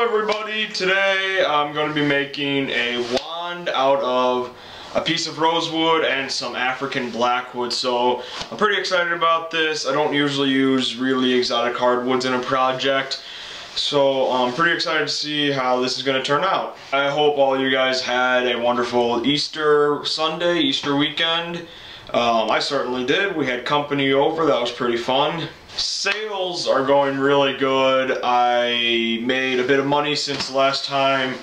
Hello everybody, today I'm going to be making a wand out of a piece of rosewood and some African blackwood so I'm pretty excited about this. I don't usually use really exotic hardwoods in a project so I'm pretty excited to see how this is going to turn out. I hope all you guys had a wonderful Easter Sunday, Easter weekend. Um, I certainly did. We had company over. That was pretty fun. Sales are going really good. I made a bit of money since last time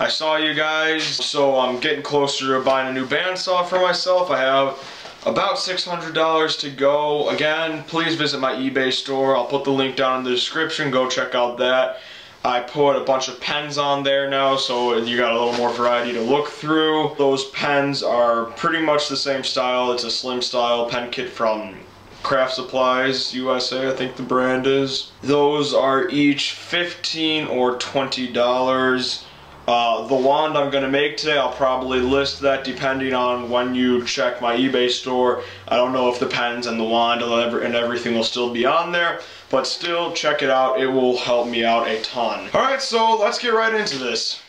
I saw you guys. So I'm getting closer to buying a new bandsaw for myself. I have about $600 to go. Again, please visit my eBay store. I'll put the link down in the description. Go check out that. I put a bunch of pens on there now, so you got a little more variety to look through. Those pens are pretty much the same style. It's a slim style pen kit from Craft Supplies USA, I think the brand is. Those are each 15 or $20. Uh, the wand I'm going to make today, I'll probably list that depending on when you check my eBay store. I don't know if the pens and the wand and everything will still be on there, but still check it out. It will help me out a ton. Alright, so let's get right into this.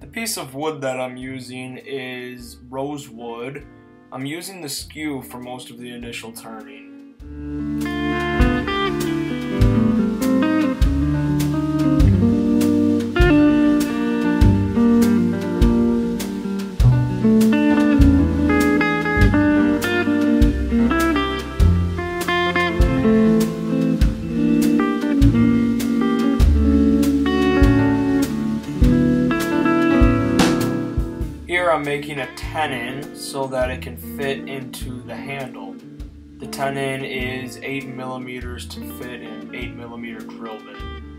The piece of wood that I'm using is rosewood. I'm using the skew for most of the initial turning. Tenon so that it can fit into the handle. The tenon is 8 millimeters to fit an 8 millimeter drill bit.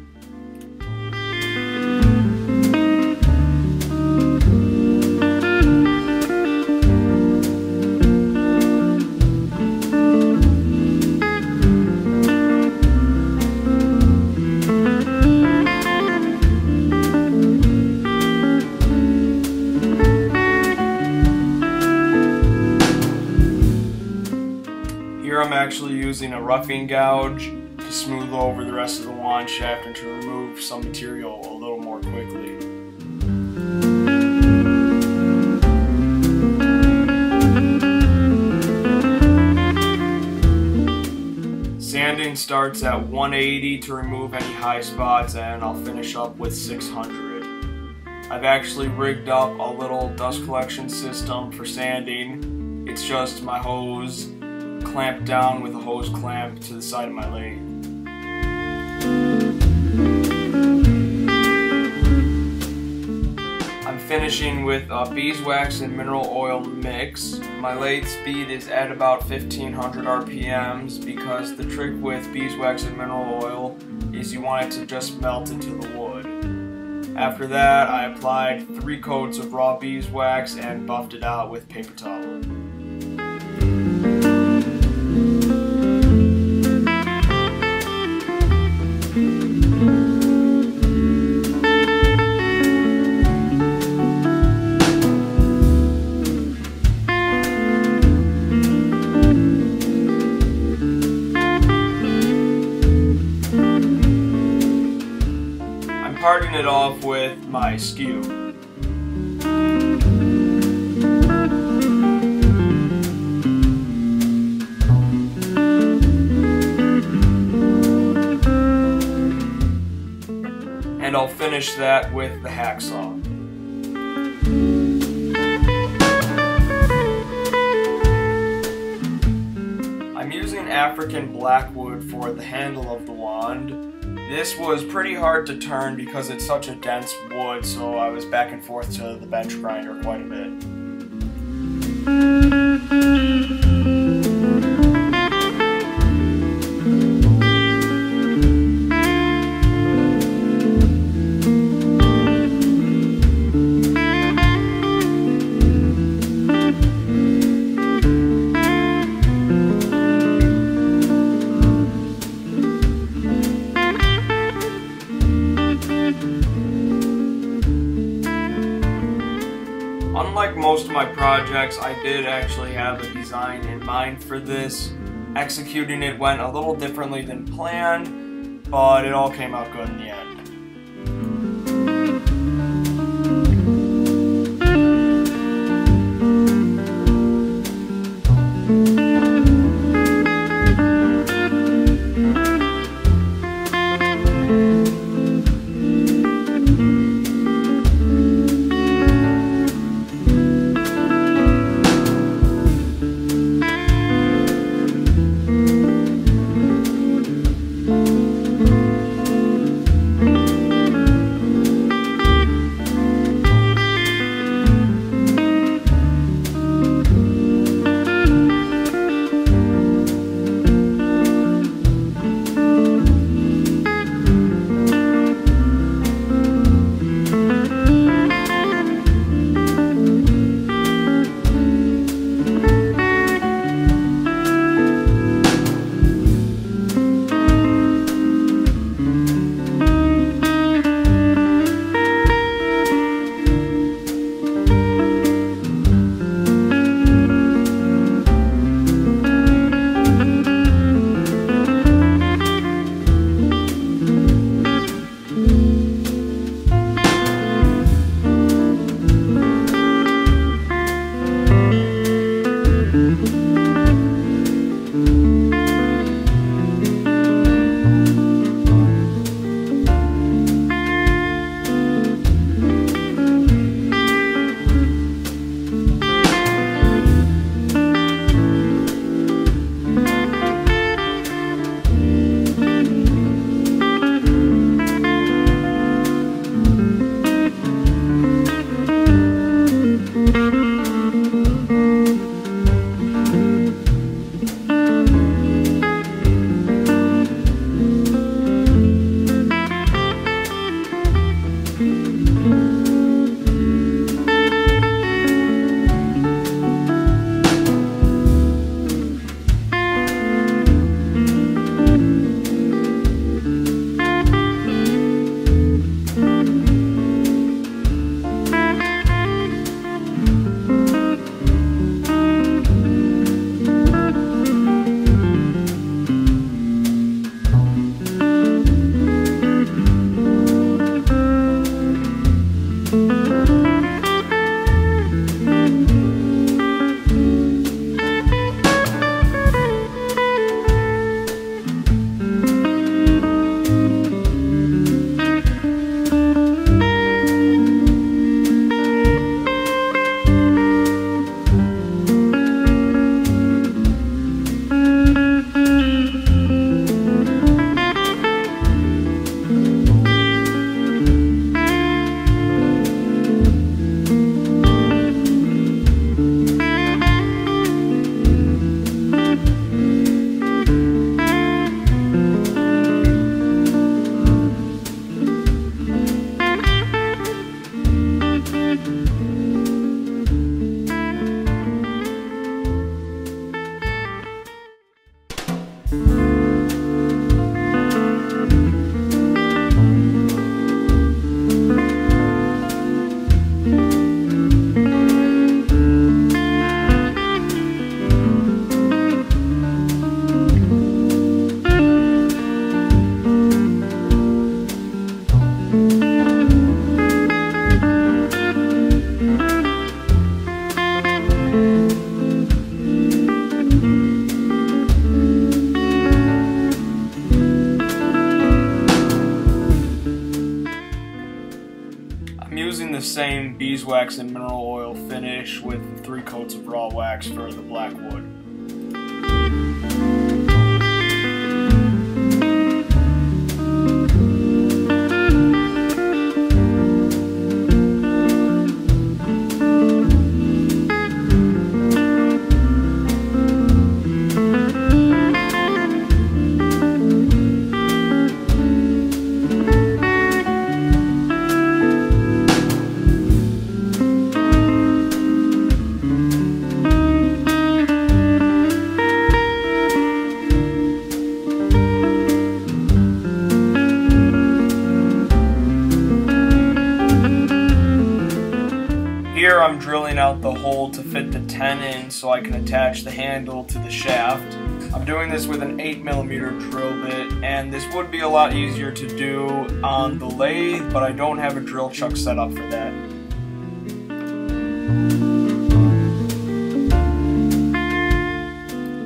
I'm actually using a roughing gouge to smooth over the rest of the wand shaft and to remove some material a little more quickly. Sanding starts at 180 to remove any high spots and I'll finish up with 600. I've actually rigged up a little dust collection system for sanding. It's just my hose clamped down with a hose clamp to the side of my lathe. I'm finishing with a beeswax and mineral oil mix. My lathe speed is at about 1500 RPMs because the trick with beeswax and mineral oil is you want it to just melt into the wood. After that, I applied three coats of raw beeswax and buffed it out with paper towel. It off with my skew. And I'll finish that with the hacksaw. I'm using African blackwood for the handle of the wand this was pretty hard to turn because it's such a dense wood, so I was back and forth to the bench grinder quite a bit. Unlike most of my projects, I did actually have a design in mind for this. Executing it went a little differently than planned, but it all came out good in the end. beeswax and mineral oil finish with three coats of raw wax for the black wood. drilling out the hole to fit the tenon so I can attach the handle to the shaft. I'm doing this with an 8mm drill bit, and this would be a lot easier to do on the lathe, but I don't have a drill chuck set up for that.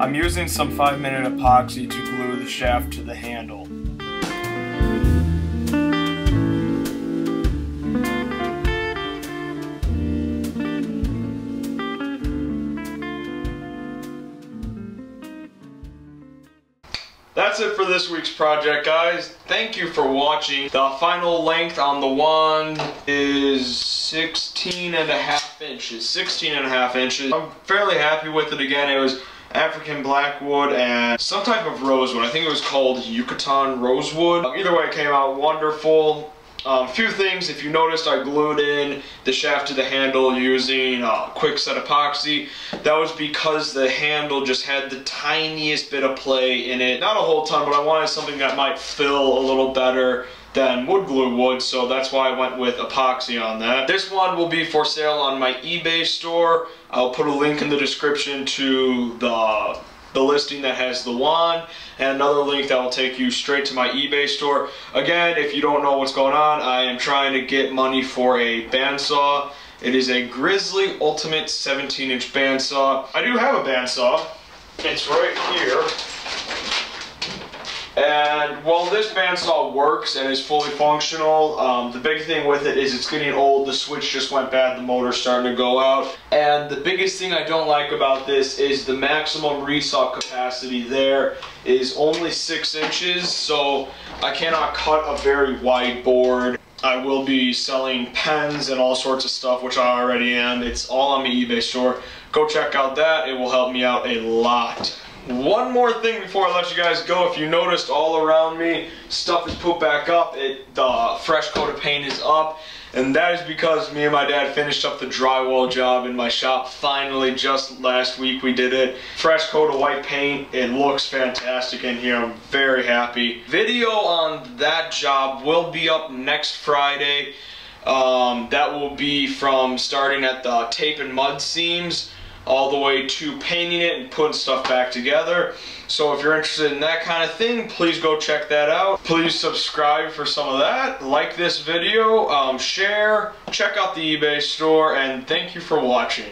I'm using some 5 minute epoxy to glue the shaft to the handle. That's it for this week's project, guys. Thank you for watching. The final length on the wand is 16 and a half inches. 16 and a half inches. I'm fairly happy with it again. It was African blackwood and some type of rosewood. I think it was called Yucatan rosewood. Either way, it came out wonderful. A um, few things, if you noticed I glued in the shaft to the handle using uh, quickset epoxy. That was because the handle just had the tiniest bit of play in it. Not a whole ton, but I wanted something that might fill a little better than wood glue would, so that's why I went with epoxy on that. This one will be for sale on my eBay store. I'll put a link in the description to the the listing that has the wand and another link that will take you straight to my eBay store. Again, if you don't know what's going on, I am trying to get money for a bandsaw. It is a Grizzly Ultimate 17 inch bandsaw. I do have a bandsaw. It's right here. And while this bandsaw works and is fully functional, um, the big thing with it is it's getting old, the switch just went bad, the motor's starting to go out. And the biggest thing I don't like about this is the maximum resaw capacity there is only 6 inches, so I cannot cut a very wide board. I will be selling pens and all sorts of stuff, which I already am. It's all on my eBay store. Go check out that. It will help me out a lot. One more thing before I let you guys go. If you noticed all around me, stuff is put back up. It The fresh coat of paint is up. And that is because me and my dad finished up the drywall job in my shop. Finally, just last week we did it. Fresh coat of white paint. It looks fantastic in here. I'm very happy. Video on that job will be up next Friday. Um, that will be from starting at the tape and mud seams all the way to painting it and putting stuff back together. So if you're interested in that kind of thing, please go check that out. Please subscribe for some of that. Like this video, um, share, check out the eBay store, and thank you for watching.